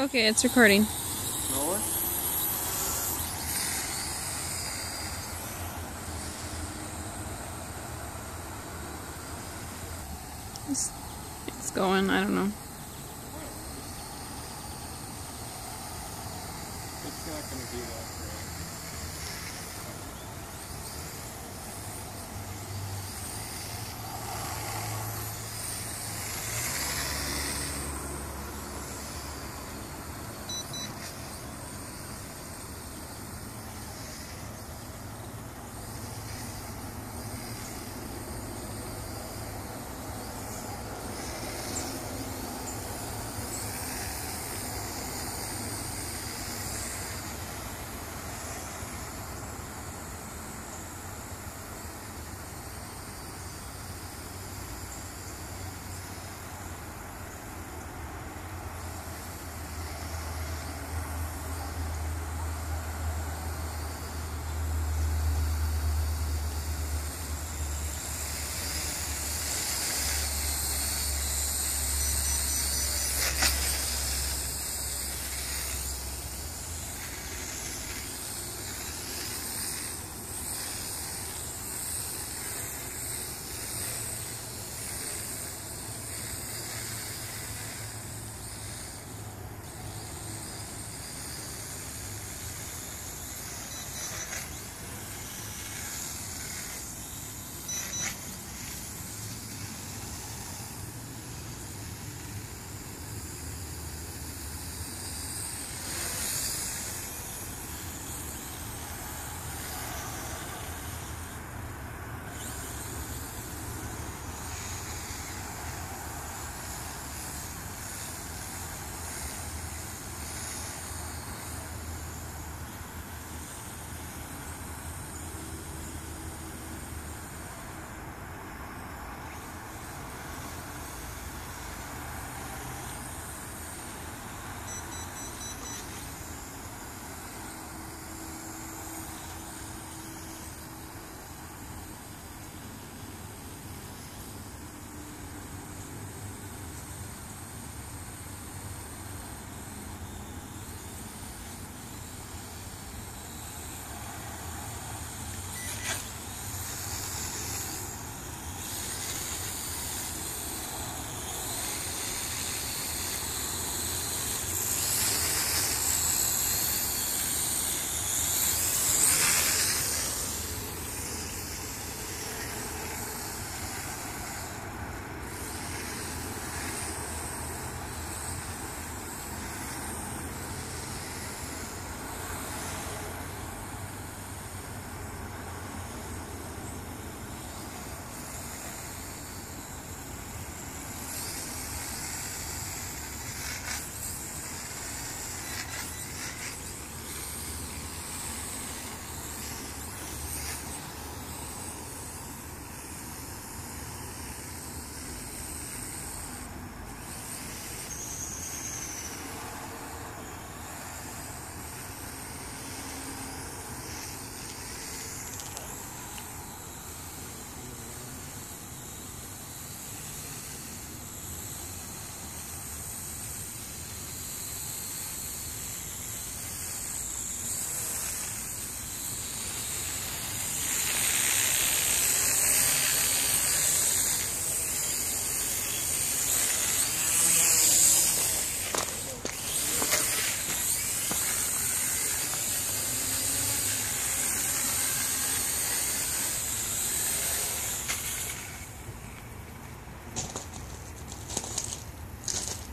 Okay, it's recording. Lower? It's, it's going, I don't know. It's not gonna be that great.